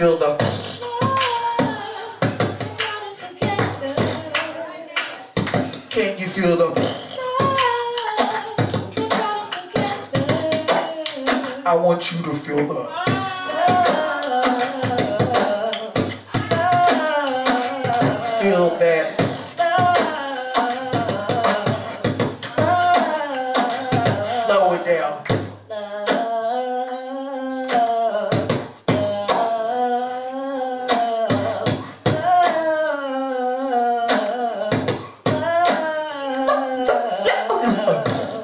feel the Can you feel the I want you to feel the Feel that love.